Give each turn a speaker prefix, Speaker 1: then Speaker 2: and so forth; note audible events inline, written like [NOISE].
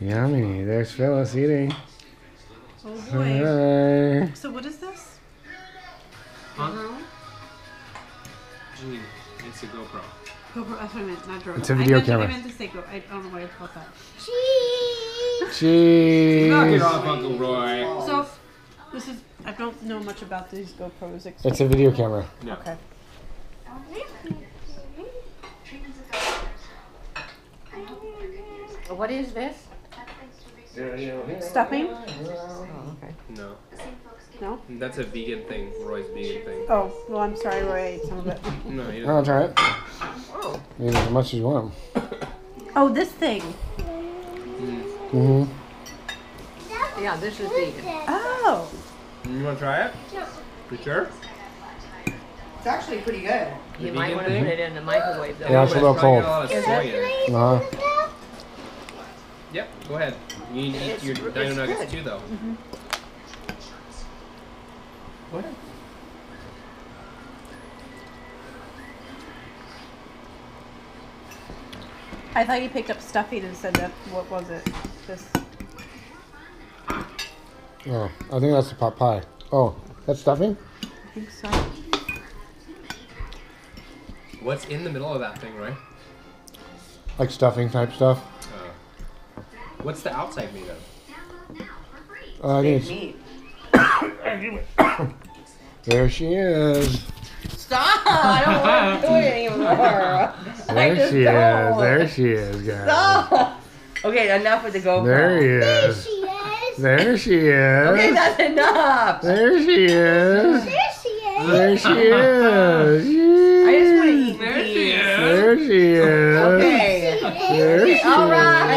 Speaker 1: Yummy. There's Phyllis eating.
Speaker 2: Oh boy.
Speaker 1: Hi.
Speaker 2: So what is this?
Speaker 3: Huh? Uh-huh. Gene, it's a GoPro.
Speaker 2: GoPro. That's what I meant. Not drone.
Speaker 1: It's a video
Speaker 2: I meant,
Speaker 1: camera.
Speaker 2: I meant to say Go. I don't know why I thought that.
Speaker 1: Cheese.
Speaker 3: Knock it off, Uncle Roy.
Speaker 2: So this is. I don't know much about these GoPros. Except,
Speaker 1: It's a video camera.
Speaker 3: No.
Speaker 2: okay.
Speaker 4: What is this?
Speaker 2: Stuffing?
Speaker 4: Oh, okay.
Speaker 3: No.
Speaker 2: No.
Speaker 3: That's a vegan thing. Roy's vegan thing.
Speaker 2: Oh well, I'm sorry. Roy ate some of it.
Speaker 3: No, you
Speaker 1: I'll
Speaker 3: don't.
Speaker 1: try it.
Speaker 4: Oh,
Speaker 1: Eat as much as you want.
Speaker 2: Oh, this thing.
Speaker 1: Mm-hmm.
Speaker 4: yeah, this is vegan.
Speaker 2: Oh.
Speaker 3: You want to try it? You sure?
Speaker 4: It's actually pretty good. You might
Speaker 3: vegan
Speaker 4: want to
Speaker 3: thing?
Speaker 4: put it in the microwave though.
Speaker 1: Yeah, it's a
Speaker 3: But
Speaker 1: little
Speaker 3: probably
Speaker 1: cold.
Speaker 3: got a soy in it.
Speaker 1: Uh-huh.
Speaker 3: Yep, go ahead. You need to eat your dino nuggets
Speaker 4: good.
Speaker 3: too, though. Go ahead.
Speaker 2: I thought you picked up stuffing and said that. What was it? This.
Speaker 1: Oh, I think that's the pot pie. Oh, that's stuffing?
Speaker 2: I think so.
Speaker 3: What's in the middle of that thing, Roy?
Speaker 1: Like stuffing type stuff.
Speaker 3: Oh, What's the outside made of?
Speaker 1: Uh, it's,
Speaker 4: Meat. [COUGHS]
Speaker 1: there she is.
Speaker 4: Stop! I don't want to [LAUGHS] do it anymore.
Speaker 1: There she is.
Speaker 4: don't.
Speaker 1: There she is, guys.
Speaker 4: Stop! Okay, enough with the GoPro.
Speaker 1: There he is.
Speaker 5: She is.
Speaker 1: There she is.
Speaker 4: Okay, that's enough.
Speaker 1: There she is.
Speaker 5: There she is.
Speaker 1: There she is.
Speaker 4: I just want to eat
Speaker 3: There she is.
Speaker 1: There she is.
Speaker 4: Okay.
Speaker 1: There she is.
Speaker 4: right.